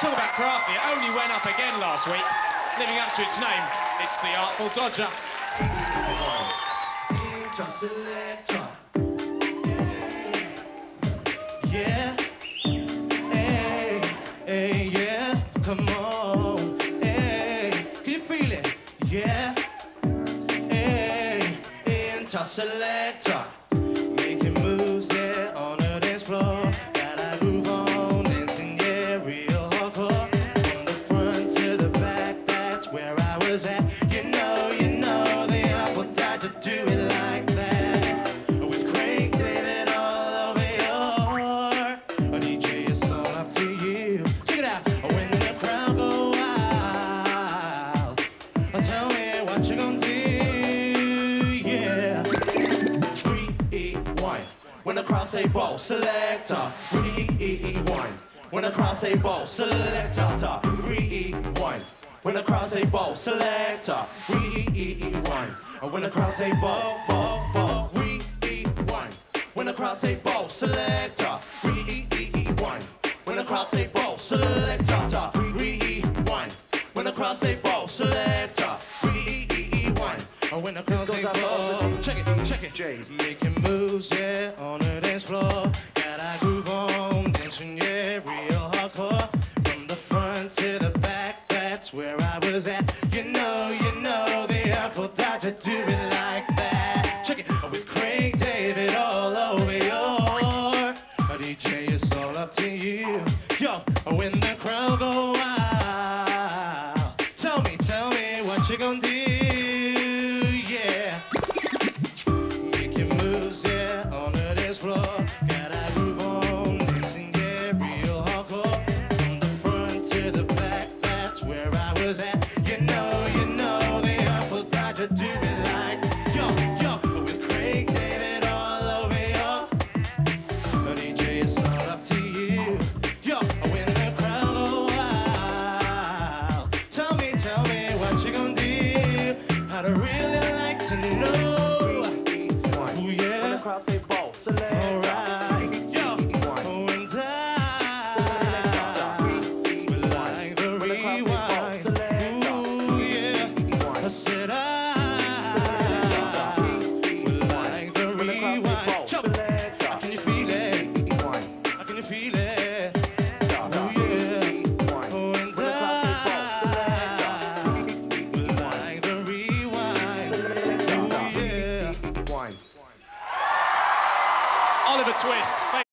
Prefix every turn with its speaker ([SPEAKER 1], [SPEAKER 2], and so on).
[SPEAKER 1] Talk about crafty. It only went up again last week. Living up to its name, it's the Artful Dodger.
[SPEAKER 2] Yeah. Yeah. Come on. Can you feel it? Yeah. Hey, into selector. Making moves, yeah, on the dance floor. I was. You know, you know, the Artful Dodger do it like that. With Craig David all over your DJ, it's all up to you. Check it out. When the crowd go wild, uh, tell me what you gonna do, yeah. Rewind. When the crowd say Bo, Selecta. Rewind. When the crowd say Bo, Selecta. When the crowd say Bo, Selecta. Rewind. When the crowd say ball, ball, ball. Rewind. When the crowd say Bo, Selecta. Rewind. When the crowd say Bo, Selecta. Rewind. When the crowd say Bo, Selecta. Rewind. When the crowd say ball, check it, check it. J's making moves, yeah, on the dance floor. Artful Dodger do it like that. Check it with Craig David all over your DJ. It's all up to you. Yo, when the crowd go wild, tell me, tell me what you gonna do. Yeah, Making moves, yeah, on the dance floor. was at really like to know. Ooh, yeah. Across a ball, select. of a twist.